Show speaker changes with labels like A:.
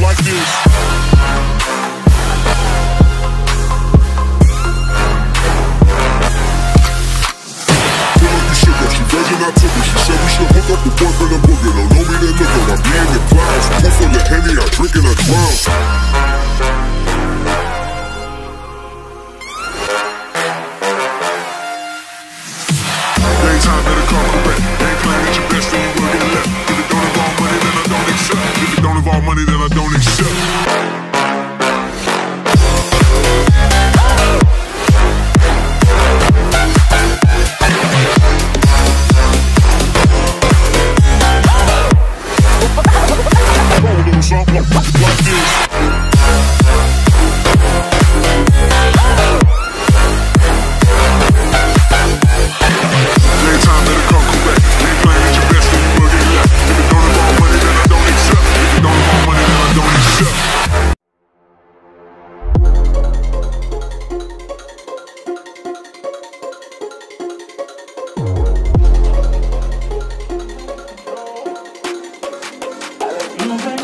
A: like this. Virgin, I took it. She said we should hook up the boyfriend
B: and booger. Don't know me, that look I'm
A: being the
B: clouds.
A: Pour
B: full of Henny, I drink
A: I
B: drown.
A: Ain't at your best, you will get left. If it don't involve money, then I don't accept. If it don't involve money, then in you.